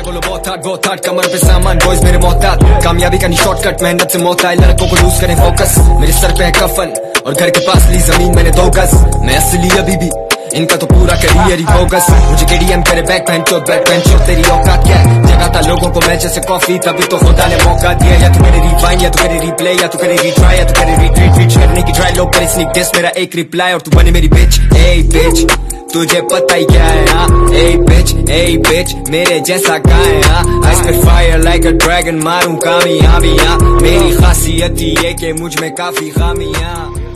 सारे बोलो बहुत हार्ड बहुत हार्ड कमर पे सामान बॉयज़ मेरे मोहतात। कामयाबी का नहीं शॉर्टकट मेहनत से मौत आए लड़कों को लूज करें फोकस मेरे सर पे है कफन, और घर के पास ली ज़मीन, मैंने दो गज। मैं असली अभी भी, इनका तो पूरा करियर ही बोगस मुझे केडीएम करे बैक पैंट चोट बैक पैंट चोट तेरी औकात क्या है? जगाता लोगों को मैं जैसे कॉफ़ी तभी तो खुदा ने मौका दिया। या तू करे रिवाइन या तू करे रिप्ले या तू करे रिट्राई या तू करे रिट्रीट रीच करने की ट्राई लोग करे स्निक डिस मेरा एक रिप्लाई और तू बने मेरी बिच ए बिच तुझे पता ही क्या है हाँ? ए बिच ए bitch, मेरे जैसा हाँ I spit fire like a dragon मारूं कामयाबियाँ मेरी खासियत ये कि मुझमें काफ़ी खामियाँ